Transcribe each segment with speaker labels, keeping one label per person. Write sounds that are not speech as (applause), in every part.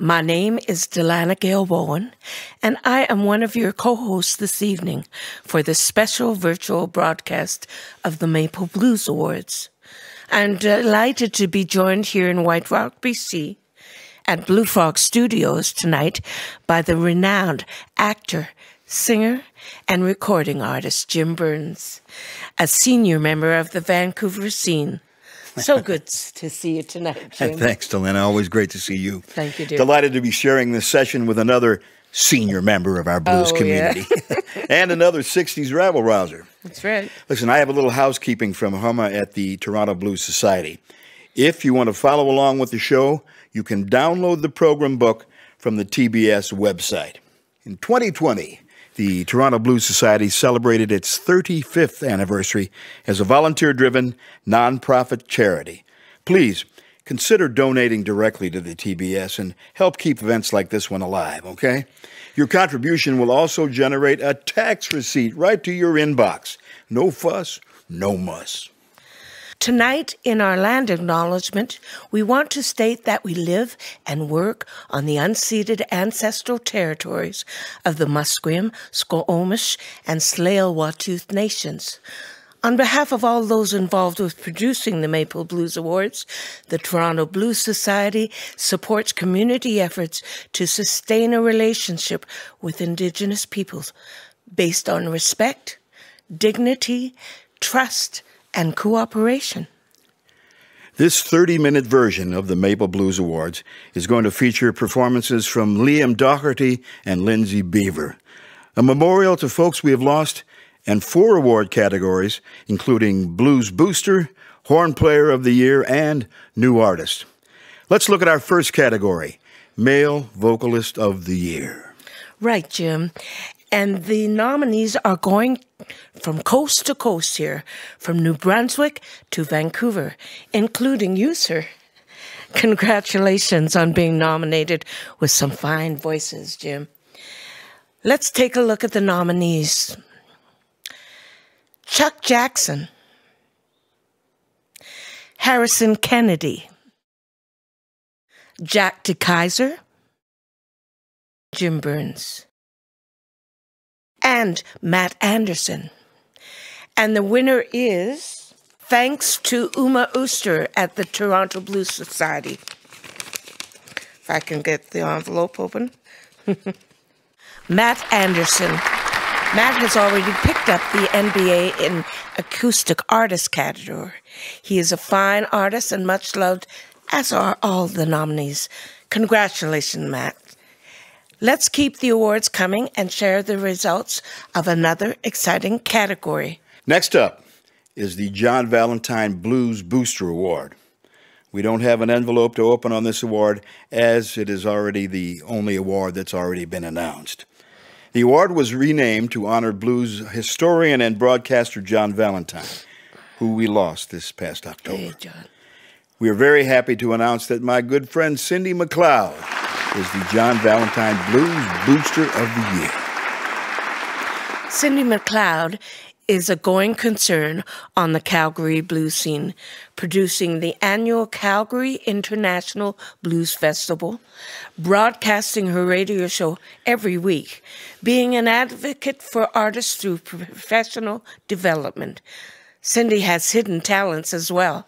Speaker 1: My name is Dalannah Gail Bowen, and I am one of your co hosts this evening for this special virtual broadcast of the Maple Blues Awards. I'm delighted to be joined here in White Rock, BC, at Blue Frog Studios tonight by the renowned actor, singer, and recording artist Jim Byrnes, a senior member of the Vancouver scene. So (laughs) good to see you tonight, (laughs) Jim.
Speaker 2: Thanks, Dalannah. Always great to see you.
Speaker 1: Thank you, dear.
Speaker 2: Delighted to be sharing this session with another senior member of our blues
Speaker 1: Oh,
Speaker 2: community (laughs) and another 60s rabble rouser.
Speaker 1: That's right.
Speaker 2: Listen, I have a little housekeeping from Huma at the Toronto Blues Society. If you want to follow along with the show, you can download the program book from the TBS website. In 2020, the Toronto Blues Society celebrated its 35th anniversary as a volunteer driven, nonprofit charity. Please consider donating directly to the TBS and help keep events like this one alive, okay? Your contribution will also generate a tax receipt right to your inbox. No fuss, no muss.
Speaker 1: Tonight, in our land acknowledgement, we want to state that we live and work on the unceded ancestral territories of the Musqueam, Squamish, and Tsleil-Waututh nations. On behalf of all those involved with producing the Maple Blues Awards, the Toronto Blues Society supports community efforts to sustain a relationship with Indigenous peoples based on respect, dignity, trust, and cooperation.
Speaker 2: This 30 minute version of the Maple Blues Awards is going to feature performances from Liam Docherty and Lindsay Beaver, a memorial to folks we have lost, and four award categories, including Blues Booster, Horn Player of the Year, and New Artist. Let's look at our first category Male Vocalist of the Year.
Speaker 1: Right, Jim. And the nominees are going from coast to coast here, from New Brunswick to Vancouver, including you, sir. Congratulations on being nominated with some fine voices, Jim. Let's take a look at the nominees Chuck Jackson, Harrison Kennedy, Jack de Keyzer, Jim Byrnes and Matt Anderson. And the winner is thanks to Uma Ooster at the Toronto Blues Society. If I can get the envelope open. (laughs) Matt Anderson. Matt has already picked up the MBA in acoustic artist category. He is a fine artist and much loved, as are all the nominees. Congratulations, Matt. Let's keep the awards coming and share the results of another exciting category.
Speaker 2: Next up is the John Valentine Blues Booster Award. We don't have an envelope to open on this award as it is already the only award that's already been announced. The award was renamed to honor blues historian and broadcaster John Valentine, who we lost this past October.
Speaker 1: Hey, John.
Speaker 2: We are very happy to announce that my good friend Cindy McLeod is the John Valentine Blues Booster of the Year.
Speaker 1: Cindy McLeod is a going concern on the Calgary blues scene, producing the annual Calgary International Blues Festival, broadcasting her radio show every week, being an advocate for artists through professional development. Cindy has hidden talents as well,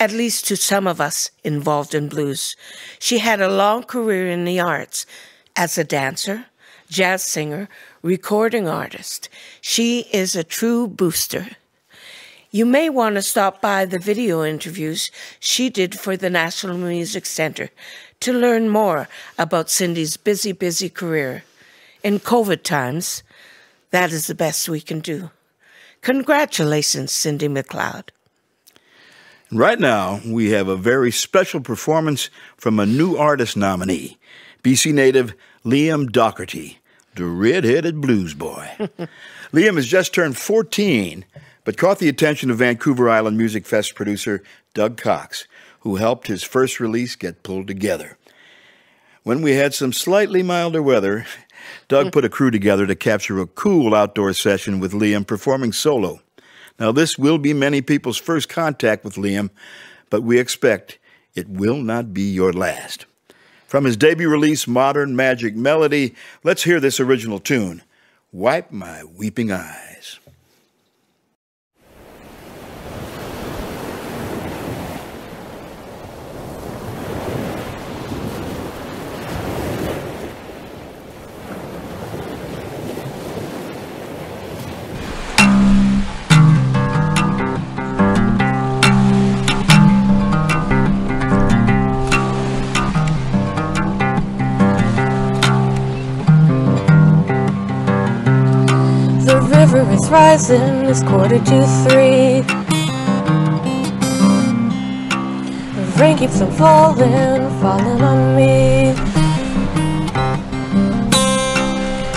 Speaker 1: at least to some of us involved in blues. She had a long career in the arts as a dancer, jazz singer, recording artist. She is a true booster. You may want to stop by the video interviews she did for the National Music Center to learn more about Cindy's busy, busy career. In COVID times, that is the best we can do. Congratulations, Cindy McLeod.
Speaker 2: Right now, we have a very special performance from a new artist nominee, BC native Liam Docherty, the red-headed blues boy. (laughs) Liam has just turned 14, but caught the attention of Vancouver Island Music Fest producer Doug Cox, who helped his first release get pulled together. When we had some slightly milder weather, Doug put a crew together to capture a cool outdoor session with Liam performing solo. Now, this will be many people's first contact with Liam, but we expect It will not be your last. From his debut release, Modern Magic Melody, let's hear this original tune, Wipe My Weeping Eyes.
Speaker 3: River is rising, it's quarter to three. The rain keeps on falling, falling on me.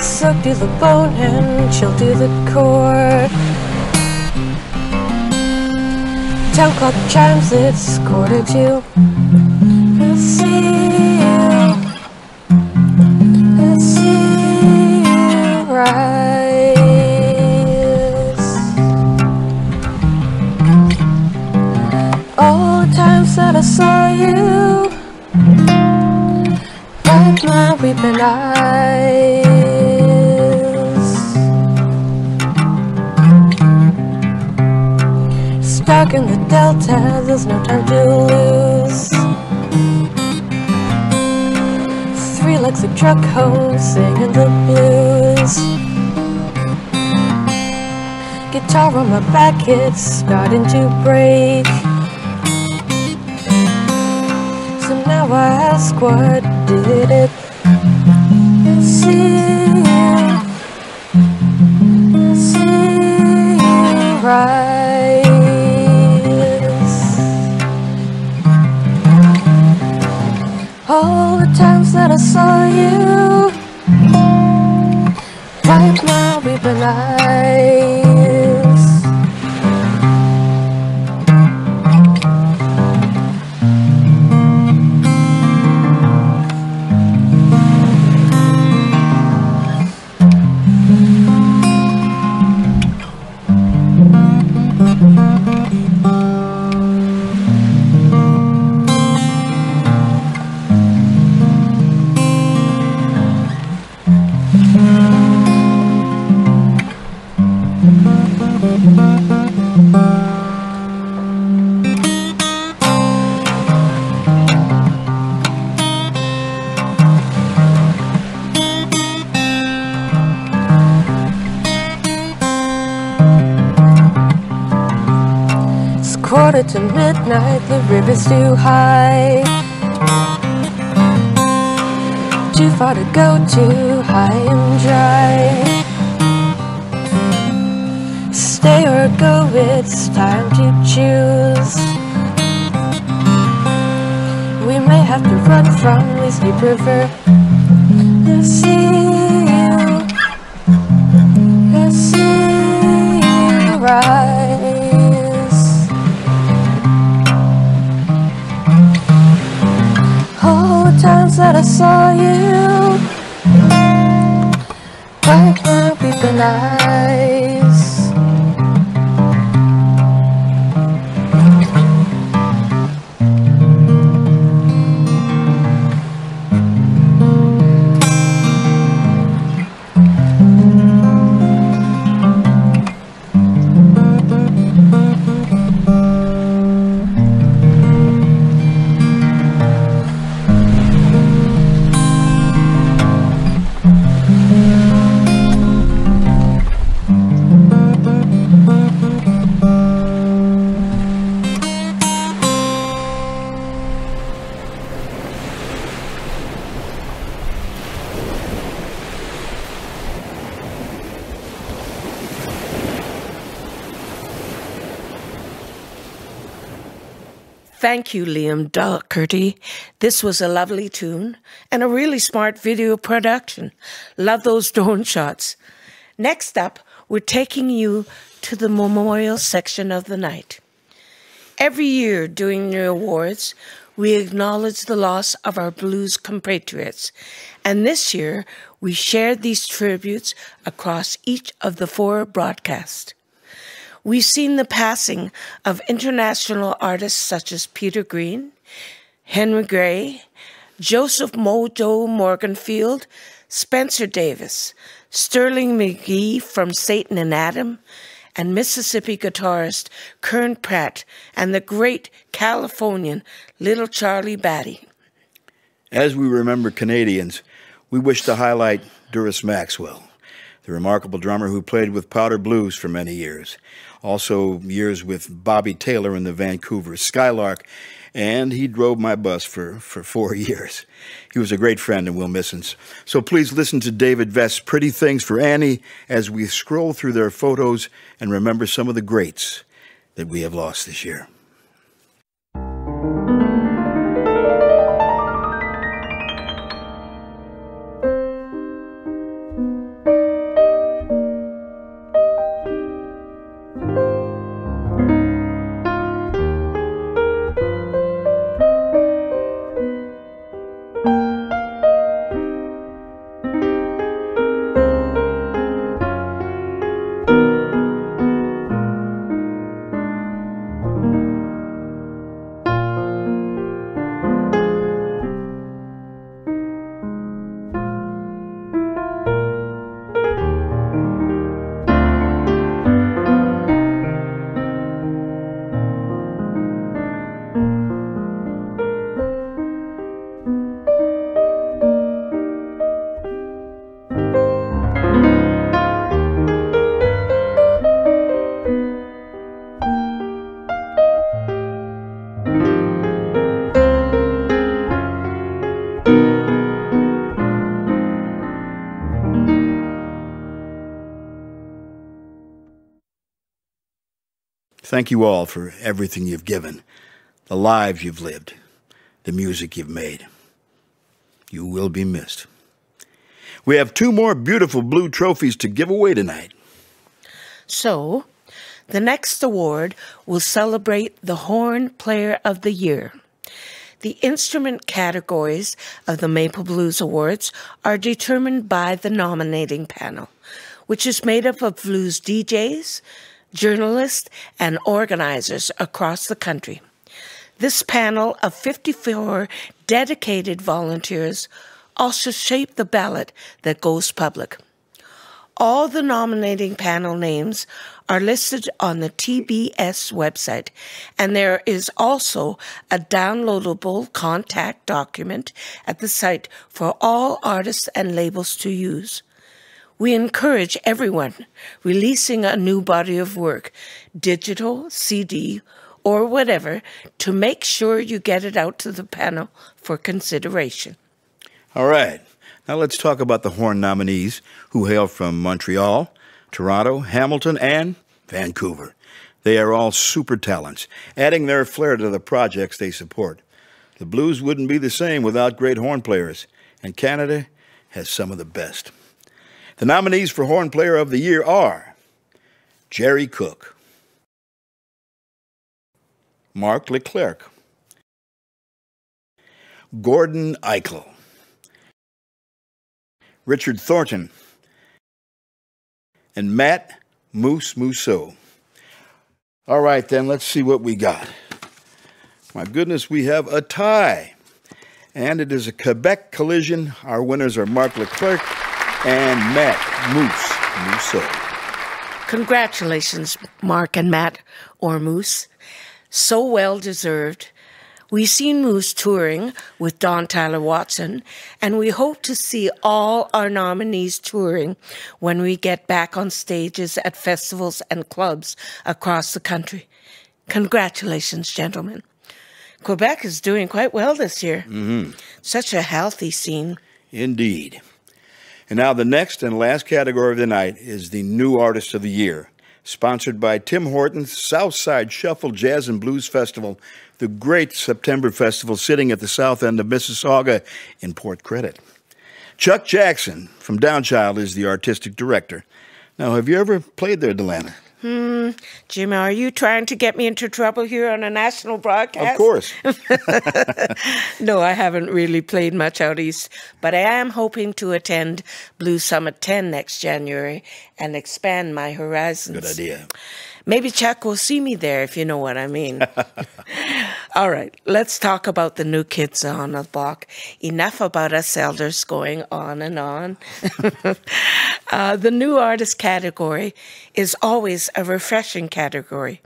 Speaker 3: Soaked to the bone and chilled to the core. Town clock chimes, it's quarter to. Saw you, like my weeping eyes. Stuck in the delta, there's no time to lose. Three legs of truck home, singing the blues. Guitar on my back, it's starting to break. Now I ask, what did it see you? See you rise. All the times that I saw you, wipe my weeping eyes. To midnight, the river's too high. Too far to go, too high and dry. Stay or go, it's time to choose. We may have to run from this deep river. I see times that I saw you, like my weeping eyes.
Speaker 1: Thank you, Liam Docherty. This was a lovely tune and a really smart video production. Love those drone shots. Next up, we're taking you to the memorial section of the night. Every year during the awards, we acknowledge the loss of our blues compatriots, and this year we shared these tributes across each of the four broadcasts. We've seen the passing of international artists such as Peter Green, Henry Gray, Joseph Mojo Morganfield, Spencer Davis, Sterling Magee from Satan and Adam, and Mississippi guitarist Kern Pratt, and the great Californian Little Charlie Baty.
Speaker 2: As we remember Canadians, we wish to highlight Duris Maxwell, the remarkable drummer who played with Powder Blues for many years, also years with Bobby Taylor in the Vancouver Skylark, and he drove my bus for, for four (laughs) years. He was a great friend, and we'll miss him. So please listen to David Vest's Pretty Things for Annie as we scroll through their photos and remember some of the greats that we have lost this year. Thank you all for everything you've given, the lives you've lived, the music you've made. You will be missed. We have two more beautiful blue trophies to give away tonight.
Speaker 1: So, the next award will celebrate the Horn Player of the Year. The instrument categories of the Maple Blues Awards are determined by the nominating panel, which is made up of blues DJs, journalists, and organizers across the country. This panel of 54 dedicated volunteers also shaped the ballot that goes public. All the nominating panel names are listed on the TBS website, and there is also a downloadable contact document at the site for all artists and labels to use. We encourage everyone releasing a new body of work, digital, CD, or whatever, to make sure you get it out to the panel for consideration.
Speaker 2: All right. Now let's talk about the Horn nominees who hail from Montreal, Toronto, Hamilton, and Vancouver. They are all super talents, adding their flair to the projects they support. The blues wouldn't be the same without great horn players, and Canada has some of the best. The nominees for Horn Player of the Year are Jerry Cook, Mark Leclerc, Gordon Aeichele, Richard Thornton, and Matt Moose Mousseau. All right, then, let's see what we got. My goodness, we have a tie. And it is a Quebec collision. Our winners are Mark Leclerc and Matt Moose Mousseau.
Speaker 1: Congratulations, Mark and Matt or Moose. So well deserved. We've seen Moose touring with Dawn Tyler Watson, and we hope to see all our nominees touring when we get back on stages at festivals and clubs across the country. Congratulations, gentlemen. Quebec is doing quite well this year. Mm-hmm. Such a healthy scene.
Speaker 2: Indeed. And now the next and last category of the night is the New Artist of the Year, sponsored by Tim Hortons Southside Shuffle Jazz and Blues Festival, the great September festival sitting at the south end of Mississauga in Port Credit. Chuck Jackson from Downchild is the artistic director. Now, have you ever played there, Dalannah?
Speaker 1: Hmm, Jim, are you trying to get me into trouble here on a national broadcast?
Speaker 2: Of course. (laughs)
Speaker 1: no, I haven't really played much out east, but I am hoping to attend Blue Summit 10 next January and expand my horizons.
Speaker 2: Good idea.
Speaker 1: Maybe Chuck will see me there if you know what I mean. (laughs) All right, let's talk about the new kids on the block. Enough about us elders going on and on. (laughs) uh, the new artist category is always a refreshing category.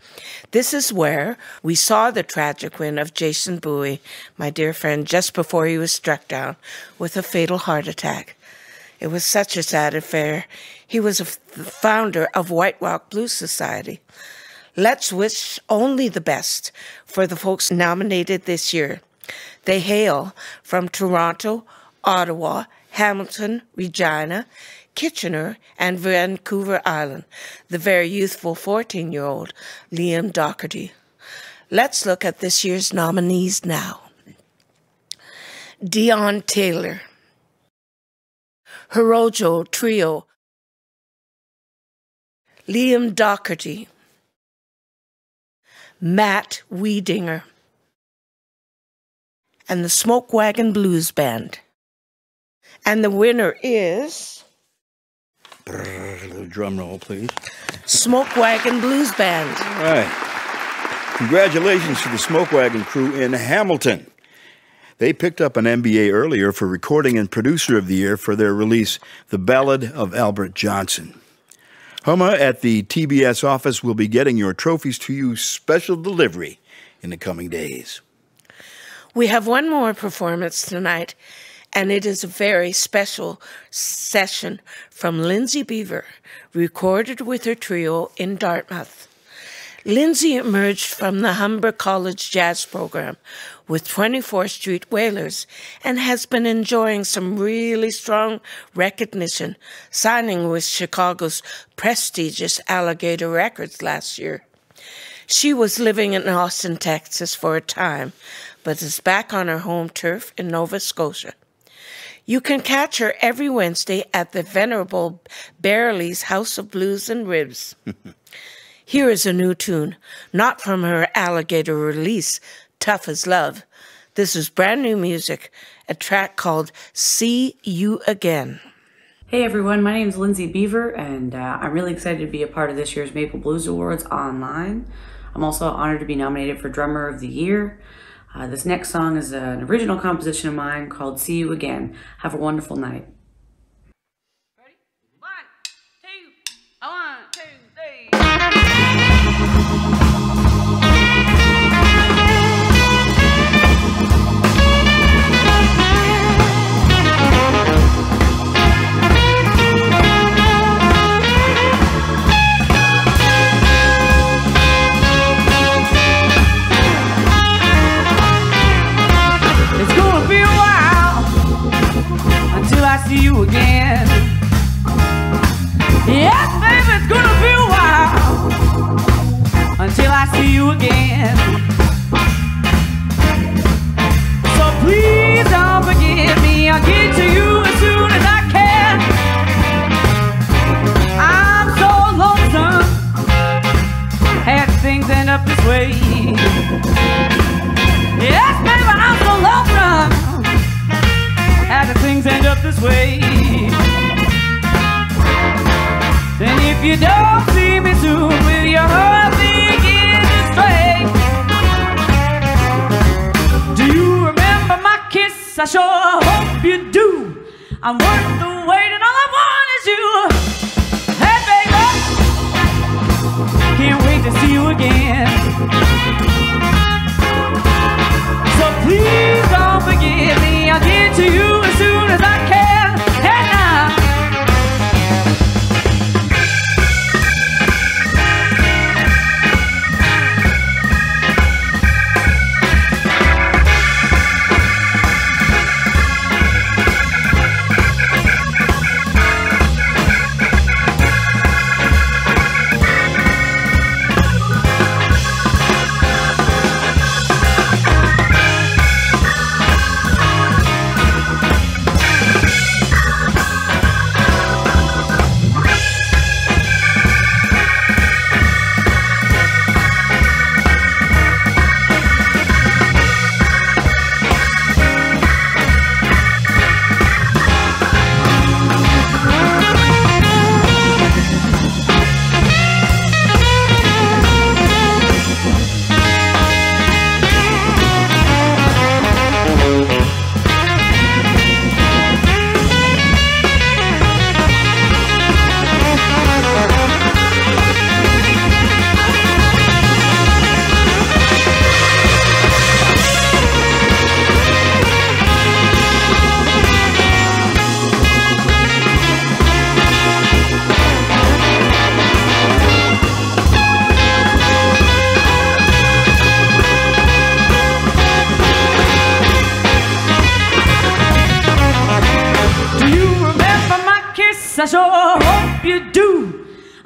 Speaker 1: This is where we saw the tragic win of Jason Buie, my dear friend, just before he was struck down with a fatal heart attack. It was such a sad affair. He was a founder of White Rock Blues Society. Let's wish only the best for the folks nominated this year. They hail from Toronto, Ottawa, Hamilton, Regina, Kitchener, and Vancouver Island, the very youthful 14 year old Liam Docherty. Let's look at this year's nominees now. Dione Taylor, Hirojo Trio, Liam Docherty, Matt Weidinger, and the Smoke Wagon Blues Band. And the winner is
Speaker 2: Brrr, drum roll, please.
Speaker 1: Smoke Wagon Blues Band.
Speaker 2: All right. Congratulations to the Smoke Wagon crew in Hamilton. They picked up an MBA earlier for recording and producer of the year for their release, The Ballad of Albert Johnson. Huma at the TBS office will be getting your trophies to you special delivery in the coming days.
Speaker 1: We have one more performance tonight, and it is a very special session from Lindsay Beaver, recorded with her trio in Dartmouth. Lindsay emerged from the Humber College Jazz Program with 24th Street Wailers and has been enjoying some really strong recognition, signing with Chicago's prestigious Alligator Records last year. She was living in Austin, Texas for a time, but is back on her home turf in Nova Scotia. You can catch her every Wednesday at the venerable Bearly's House of Blues and Ribs. (laughs) Here is a new tune, not from her Alligator release, Tough as Love. This is brand new music, a track called See You Again.
Speaker 4: Hey everyone, my name is Lindsay Beaver, and uh, I'm really excited to be a part of this year's Maple Blues Awards online. I'm also honored to be nominated for Drummer of the Year. Uh, this next song is an original composition of mine called See You Again. Have a wonderful night.
Speaker 5: It's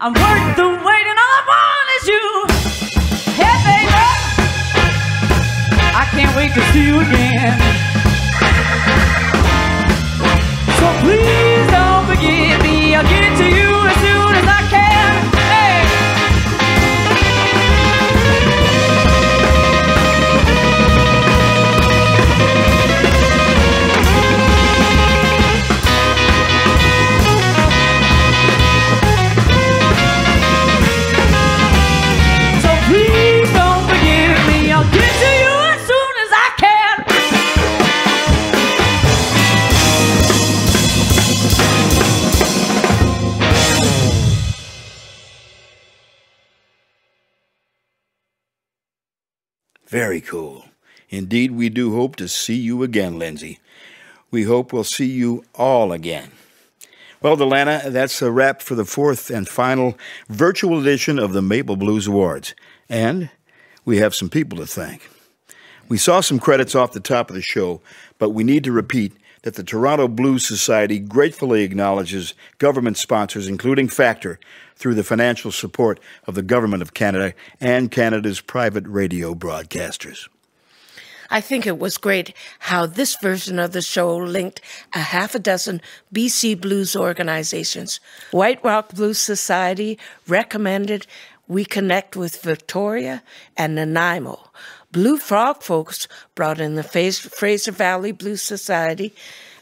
Speaker 5: I'm worth the
Speaker 2: Indeed, we do hope to see you again, Lindsay. We hope we'll see you all again. Well, Dalannah, that's a wrap for the fourth and final virtual edition of the Maple Blues Awards. And we have some people to thank. We saw some credits off the top of the show, but we need to repeat that the Toronto Blues Society gratefully acknowledges government sponsors, including Factor, through the financial support of the Government of Canada and Canada's private radio broadcasters.
Speaker 1: I think it was great how this version of the show linked a half a dozen BC blues organizations. White Rock Blues Society recommended we connect with Victoria and Nanaimo. Blue Frog folks brought in the Fraser Valley Blues Society,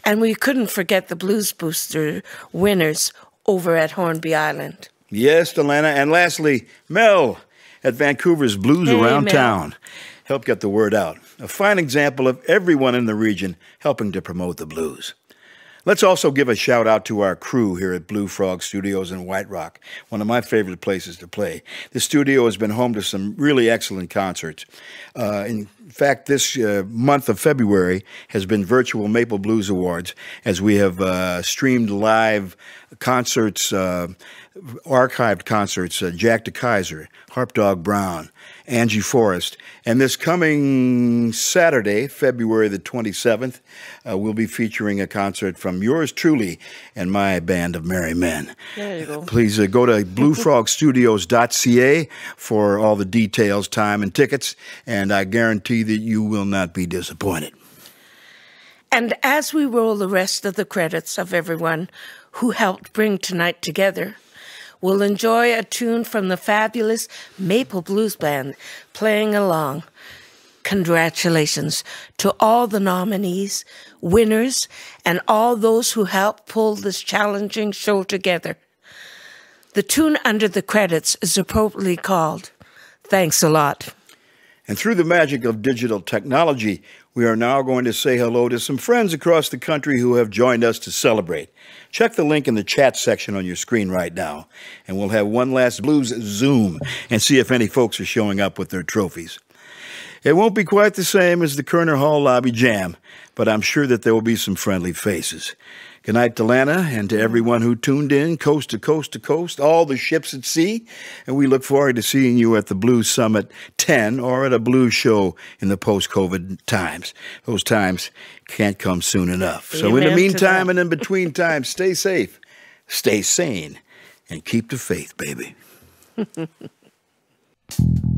Speaker 1: and we couldn't forget the Blues Booster winners over at Hornby Island.
Speaker 2: Yes, Dalannah. And lastly, Mel at Vancouver's Blues
Speaker 1: Hey,
Speaker 2: Around
Speaker 1: Mel.
Speaker 2: Town. Help get the word out. A fine example of everyone in the region helping to promote the blues. Let's also give a shout out to our crew here at Blue Frog Studios in White Rock, one of my favorite places to play. The studio has been home to some really excellent concerts. Uh, in fact, this uh, month of February has been virtual Maple Blues Awards as we have uh, streamed live concerts, uh, archived concerts, uh, Jack de Keyzer, Harp Dog Brown, Angie Forrest. And this coming Saturday, February the 27th, uh, we'll be featuring a concert from yours truly and my band of merry men.
Speaker 1: There you go.
Speaker 2: Please uh, go to bluefrogstudios.ca for all the details, time, and tickets, and I guarantee that you will not be disappointed.
Speaker 1: And as we roll the rest of the credits of everyone who helped bring tonight together, we'll enjoy a tune from the fabulous Maple Blues Band playing along. Congratulations to all the nominees, winners, and all those who helped pull this challenging show together. The tune under the credits is appropriately called Thanks a Lot.
Speaker 2: And through the magic of digital technology, we are now going to say hello to some friends across the country who have joined us to celebrate. Check the link in the chat section on your screen right now, and we'll have one last blues zoom and see if any folks are showing up with their trophies. It won't be quite the same as the Koerner Hall Lobby Jam, but I'm sure that there will be some friendly faces. Good night to Lana and to everyone who tuned in coast to coast to coast, all the ships at sea, and we look forward to seeing you at the Blues Summit 10 or at a blues show in the post-COVID times. Those times can't come soon enough. So in the meantime and in between time, stay safe, stay sane, and keep the faith, baby. (laughs)